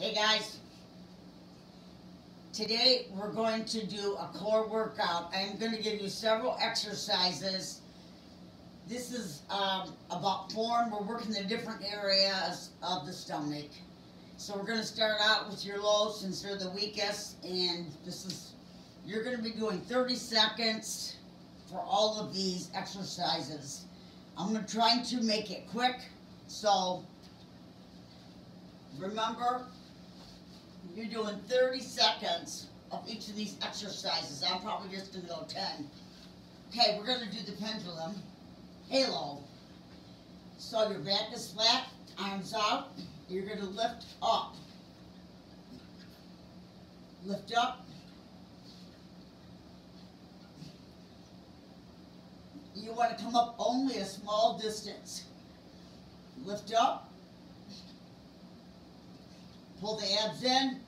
Hey guys, today we're going to do a core workout. I'm going to give you several exercises. This is um, about form. We're working the different areas of the stomach. So we're going to start out with your low since they're the weakest. And this is, you're going to be doing 30 seconds for all of these exercises. I'm going to try to make it quick. So remember, you're doing 30 seconds of each of these exercises. I'm probably just to go 10. Okay, we're going to do the pendulum halo. So your back is flat, arms out. You're going to lift up. Lift up. You want to come up only a small distance. Lift up. Pull the abs in.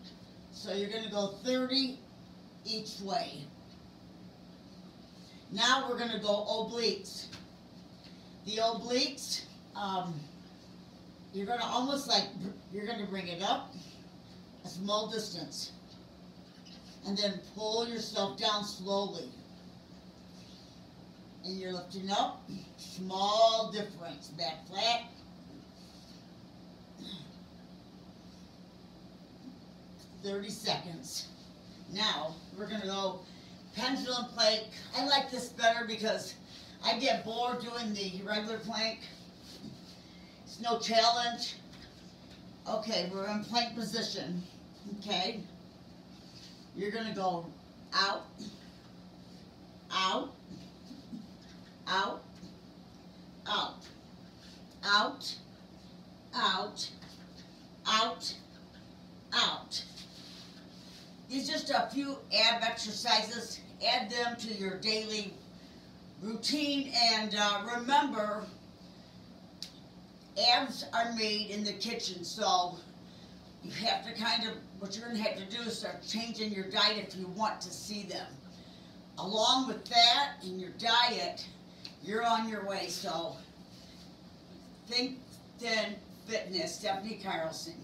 So you're going to go 30 each way. Now we're going to go obliques. The obliques, um, you're going to almost like, you're going to bring it up a small distance. And then pull yourself down slowly. And you're lifting up, small difference, back flat, 30 seconds. Now, we're to go pendulum plank. I like this better because I get bored doing the regular plank. It's no challenge. Okay, we're in plank position. Okay. You're to go out, out, out, out, out, out, out, out. These just a few ab exercises. Add them to your daily routine and uh, remember, abs are made in the kitchen, so you have to kind of, what you're going to have to do is start changing your diet if you want to see them. Along with that, in your diet, you're on your way. So, think then fitness, Stephanie Carlson.